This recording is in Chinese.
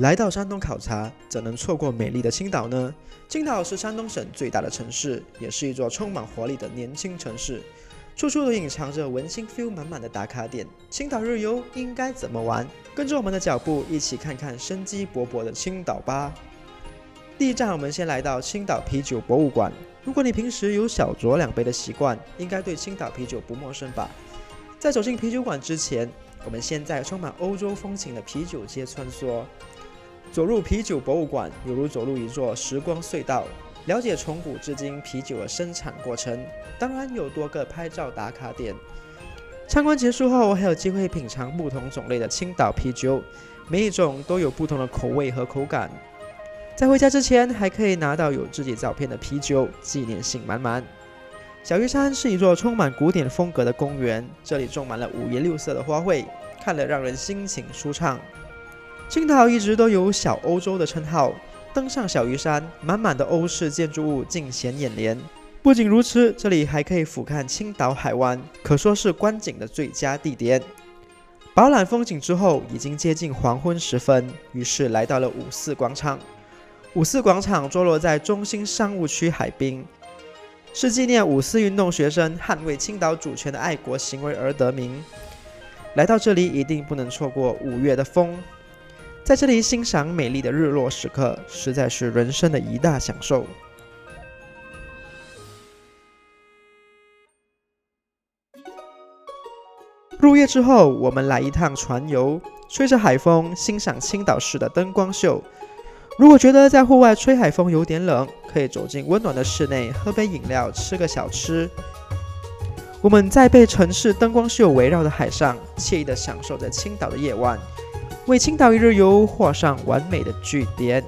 来到山东考察，怎能错过美丽的青岛呢？青岛是山东省最大的城市，也是一座充满活力的年轻城市，处处都隐藏着文青 feel 满满的打卡点。青岛日游应该怎么玩？跟着我们的脚步，一起看看生机勃勃的青岛吧。第一站，我们先来到青岛啤酒博物馆。如果你平时有小酌两杯的习惯，应该对青岛啤酒不陌生吧？在走进啤酒馆之前，我们先在充满欧洲风情的啤酒街穿梭。走入啤酒博物馆，犹如走入一座时光隧道，了解从古至今啤酒的生产过程。当然有多个拍照打卡点。参观结束后，还有机会品尝不同种类的青岛啤酒，每一种都有不同的口味和口感。在回家之前，还可以拿到有自己照片的啤酒，纪念性满满。小鱼山是一座充满古典风格的公园，这里种满了五颜六色的花卉，看了让人心情舒畅。青岛一直都有“小欧洲”的称号，登上小鱼山，满满的欧式建筑物尽显眼帘。不仅如此，这里还可以俯瞰青岛海湾，可说是观景的最佳地点。饱览风景之后，已经接近黄昏时分，于是来到了五四广场。五四广场坐落在中心商务区海滨，是纪念五四运动学生捍卫青岛主权的爱国行为而得名。来到这里，一定不能错过五月的风。在这里欣赏美丽的日落时刻，实在是人生的一大享受。入夜之后，我们来一趟船游，吹着海风，欣赏青岛市的灯光秀。如果觉得在户外吹海风有点冷，可以走进温暖的室内，喝杯饮料，吃个小吃。我们在被城市灯光秀围绕的海上，惬意地享受着青岛的夜晚。为青岛一日游画上完美的句点。